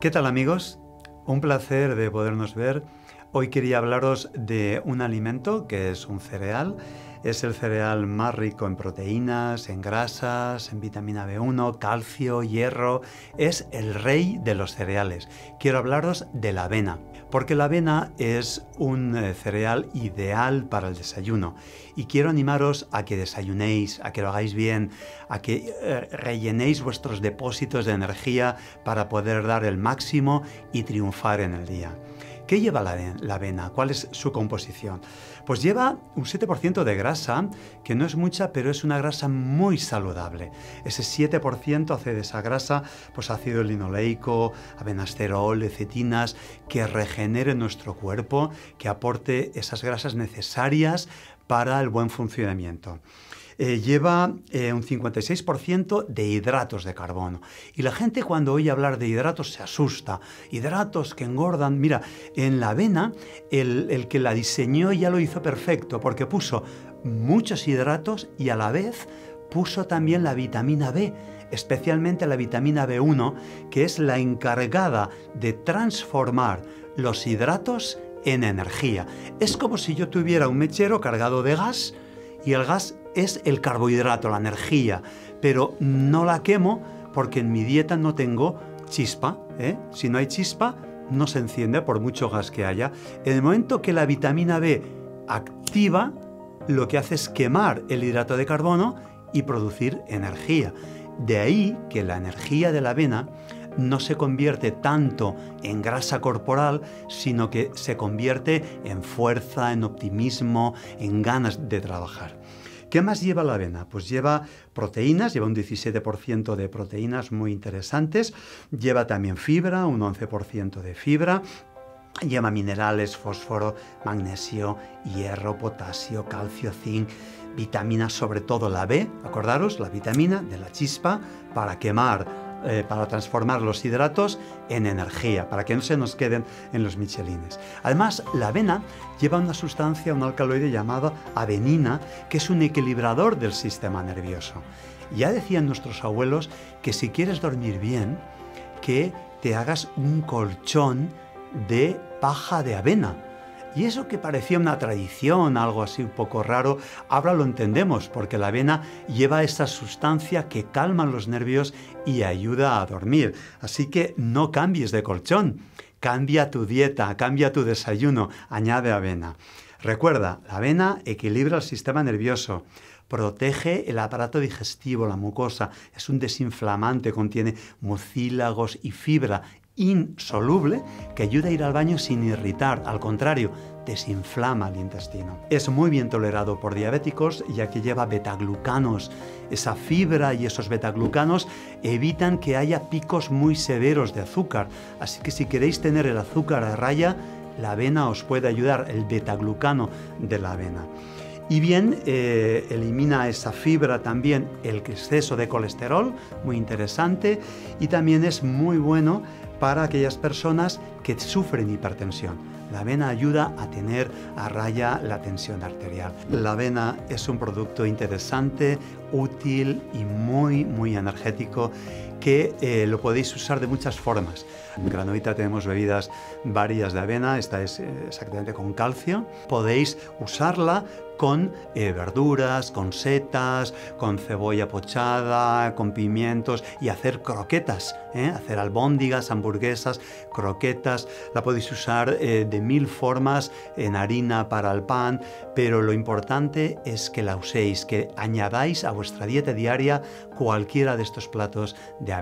¿Qué tal amigos? Un placer de podernos ver. Hoy quería hablaros de un alimento que es un cereal. Es el cereal más rico en proteínas, en grasas, en vitamina B1, calcio, hierro. Es el rey de los cereales. Quiero hablaros de la avena porque la avena es un eh, cereal ideal para el desayuno y quiero animaros a que desayunéis, a que lo hagáis bien, a que eh, rellenéis vuestros depósitos de energía para poder dar el máximo y triunfar en el día. ¿Qué lleva la, avena? ¿Cuál es su composición? Pues lleva un 7% de grasa, que no es mucha, pero es una grasa muy saludable. Ese 7% hace de esa grasa pues ácido linoleico, avenasterol, lecitinas, que regenere nuestro cuerpo, que aporte esas grasas necesarias para el buen funcionamiento. Eh, lleva eh, un 56% de hidratos de carbono. Y la gente cuando oye hablar de hidratos se asusta. Hidratos que engordan. Mira, en la avena el, el que la diseñó ya lo hizo perfecto porque puso muchos hidratos y a la vez puso también la vitamina B especialmente la vitamina B1, que es la encargada de transformar los hidratos en energía. Es como si yo tuviera un mechero cargado de gas y el gas es el carbohidrato, la energía, pero no la quemo porque en mi dieta no tengo chispa. ¿eh? Si no hay chispa, no se enciende por mucho gas que haya. En el momento que la vitamina B activa, lo que hace es quemar el hidrato de carbono y producir energía. De ahí que la energía de la avena no se convierte tanto en grasa corporal, sino que se convierte en fuerza, en optimismo, en ganas de trabajar. ¿Qué más lleva la avena? Pues lleva proteínas, lleva un 17% de proteínas muy interesantes, lleva también fibra, un 11% de fibra, Lleva minerales, fósforo, magnesio, hierro, potasio, calcio, zinc, vitaminas, sobre todo la B, acordaros, la vitamina de la chispa para quemar eh, para transformar los hidratos en energía, para que no se nos queden en los michelines. Además, la avena lleva una sustancia, un alcaloide llamado avenina, que es un equilibrador del sistema nervioso. Ya decían nuestros abuelos que si quieres dormir bien, que te hagas un colchón de paja de avena y eso que parecía una tradición, algo así un poco raro, ahora lo entendemos porque la avena lleva esa sustancia que calma los nervios y ayuda a dormir. Así que no cambies de colchón, cambia tu dieta, cambia tu desayuno, añade avena. Recuerda, la avena equilibra el sistema nervioso, protege el aparato digestivo, la mucosa, es un desinflamante, contiene mucílagos y fibra insoluble que ayuda a ir al baño sin irritar, al contrario, desinflama el intestino. Es muy bien tolerado por diabéticos ya que lleva betaglucanos. Esa fibra y esos betaglucanos evitan que haya picos muy severos de azúcar, así que si queréis tener el azúcar a raya, la avena os puede ayudar, el betaglucano de la avena. Y bien, eh, elimina esa fibra también el exceso de colesterol, muy interesante, y también es muy bueno para aquellas personas que sufren hipertensión. La avena ayuda a tener a raya la tensión arterial. La avena es un producto interesante, útil y muy, muy energético que eh, lo podéis usar de muchas formas. En Granovita tenemos bebidas varias de avena, esta es eh, exactamente con calcio. Podéis usarla con eh, verduras, con setas, con cebolla pochada, con pimientos y hacer croquetas, hacer albóndigas, hamburguesas, croquetas. La podéis usar de mil formas en harina para el pan, pero lo importante es que la uséis, que añadáis a vuestra dieta diaria cualquiera de estos platos de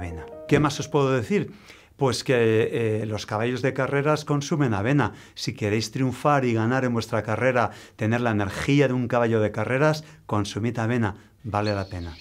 ¿Qué más os puedo decir? Pues que eh, los caballos de carreras consumen avena. Si queréis triunfar y ganar en vuestra carrera, tener la energía de un caballo de carreras, consumid avena. Vale la pena.